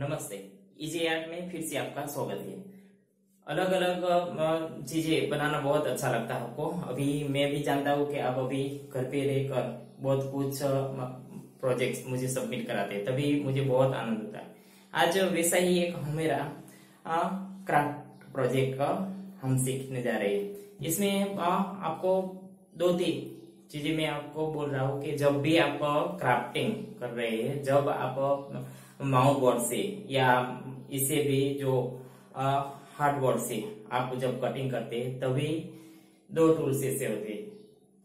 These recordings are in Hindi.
नमस्ते। इजी आर्ट में फिर से आपका स्वागत है। अलग अलग चीज़ें बनाना बहुत अच्छा लगता है आपको। अभी मैं भी जानता हूँ कि आप अभी घर पे रहकर बहुत कुछ प्रोजेक्ट्स मुझे सबमिट कराते हैं तभी मुझे बहुत आनंद होता है। आज वैसा ही एक मेरा क्राफ्ट प्रोजेक्ट का हम सीखने जा रहे हैं। इसमें आ, आपको दो तीन चीज़ें मैं आपको बोल रहा हूँ कि जब भी आप क्राफ्टिंग कर रहे हैं जब आप माउंट बोर्ड से या इसे भी जो हार्ड बोर्ड से आप जब कटिंग करते हैं, तभी दो टूल्स ऐसे होते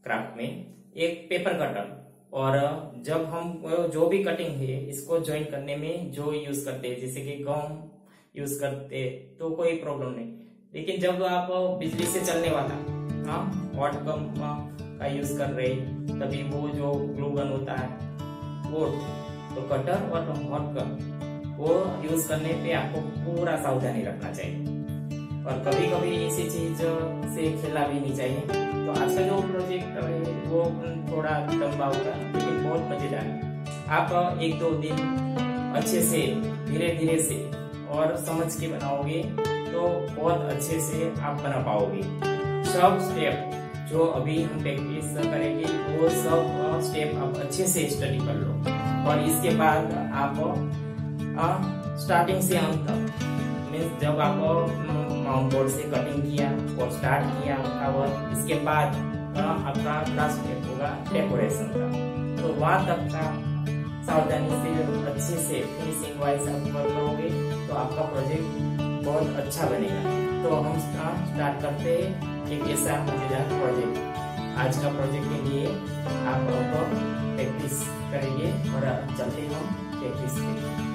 क्राफ्ट में। एक पेपर कटर और जब हम जो भी कटिंग है, इसको ज्वाइन करने में जो यूज़ करते हैं, जैसे कि गम यूज़ करते तो कोई प्रॉब्लम नहीं। लेकिन जब आप बिजली से चलने वाला हाँ हॉट गम का यूज़ कर रहे तभी वो जो ग्लू गन होता है, वो तो कटर और हॉट वो यूज़ करने पे आपको पूरा सावधानी रखना चाहिए। और कभी कभी इसी चीज़, से खेलना भी नहीं चाहिए। तो आज का जो प्रोजेक्ट है, वो थोड़ा लंबा होगा लेकिन बहुत मज़ेदार है। आप एक दो दिन अच्छे से धीरे धीरे से और समझ के बनाओगे तो बहुत अच्छे से आप बना पाओगे। सब स्टेप जो अभी हम प्रैक्टिस करेंगे, वो सब स्टेप आप अच्छे से स्टडी कर लो। और इसके बाद आप स्टार्टिंग से अंत तक मीन्स जब आप माउंट बोर्ड से कटिंग किया और स्टार्ट किया आपका वर्क इसके बाद आपका लास्ट स्टेप होगा डेकोरेशन का। तो वहाँ तक का सावधानी से अच्छे से फिनिशिंग वाइज आप वर्क करोगे तो आपका प्रोजेक्ट बहुत अच्छा बनेगा। तो हम स्टार्ट करते हैं, एक ऐसा मज़ेदार प्रोजेक्ट आज का प्रोजेक्ट के लिए आप प्रैक्टिस करेंगे और चलते हम प्रैक्टिस करेंगे।